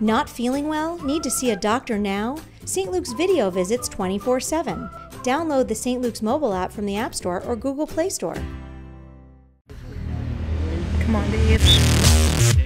Not feeling well? Need to see a doctor now? St. Luke's video visits 24 7. Download the St. Luke's mobile app from the App Store or Google Play Store. Come on, babe.